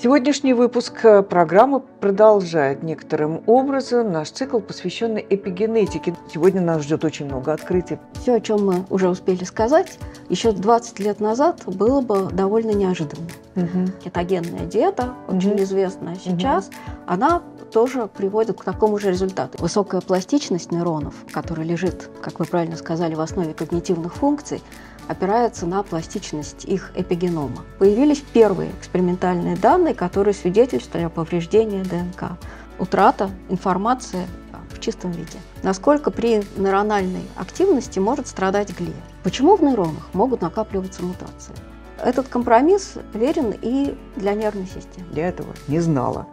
Сегодняшний выпуск э, программы продолжает некоторым образом наш цикл, посвященный эпигенетике. Сегодня нас ждет очень много открытий. Все, о чем мы уже успели сказать, еще 20 лет назад было бы довольно неожиданно. Угу. Кетогенная диета, очень угу. известная сейчас, угу. она тоже приводит к такому же результату. Высокая пластичность нейронов, которая лежит, как вы правильно сказали, в основе когнитивных функций, опирается на пластичность их эпигенома. Появились первые экспериментальные данные, которые свидетельствовали о повреждении ДНК. Утрата информации в чистом виде. Насколько при нейрональной активности может страдать глия. Почему в нейронах могут накапливаться мутации? Этот компромисс верен и для нервной системы. Я этого не знала.